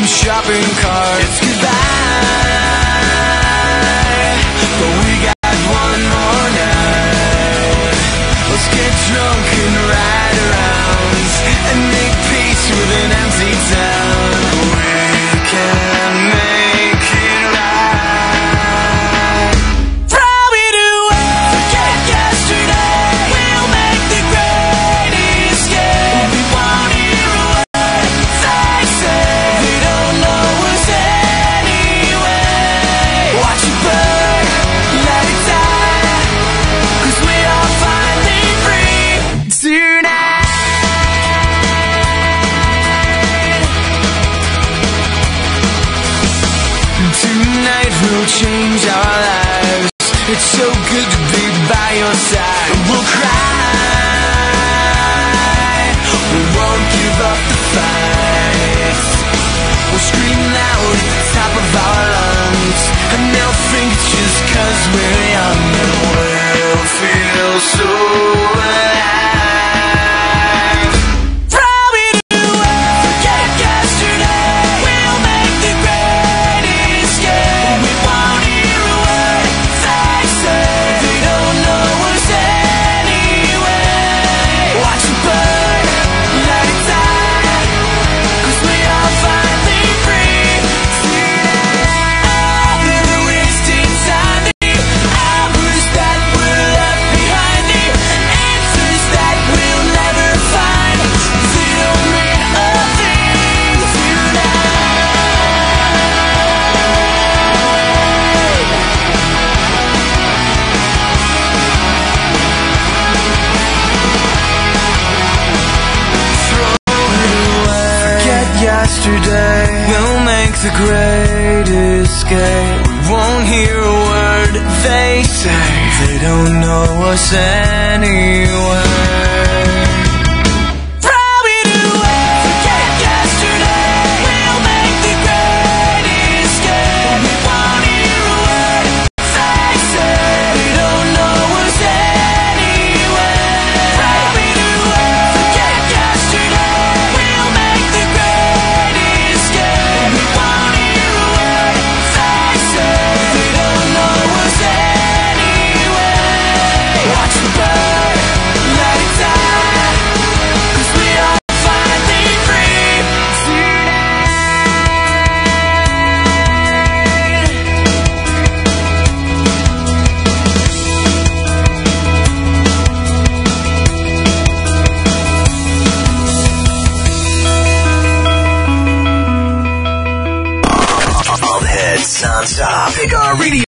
and shopping carts. It's goodbye, but we got one more night. Let's get drunk and ride around and make peace with an empty town. change our lives. It's so good to be by your side. We'll cry. We won't give up the fight. We'll scream loud top of our lungs. And they'll think just cause we're yesterday. We'll make the great escape Won't hear a word they say. They don't know us anymore. non-stop. Big R Radio.